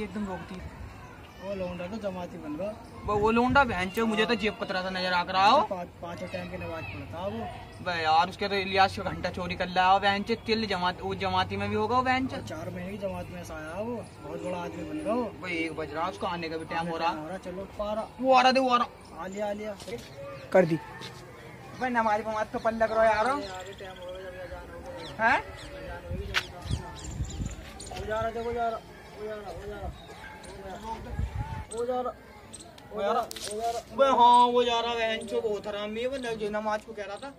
एकदम रोकती वो लोंडा तो जमाती बन गया वो लोंडा बहन चो मुझे तो जेब कतरा सा नज़र आ कर रहा हो। पाँच टाइम की नमाज़ पढ़ता वो। बे यार उसके तो इलियास का घंटा चोरी कर रहा हो बहन चो तिल जमात वो जमाती में भी होगा वो बहन चो चार महीने की जमात में ऐसा आया वो बहुत बड़ा आदमी बन गया वो। भाई एक बज रहा उसका आने का भी टाइम हो रहा। हो चलो पारा। वो आ रहा दे वो आ रहा। आ लिया आ लिया। कर दी। भाई हमारी बमात तो पल लग रहा है यार हो हो। हैं? हो जा रहा देखो जा रहा हाँ वो जा रहा है वो थरामी वो नज़र नमाज़ को कह रहा था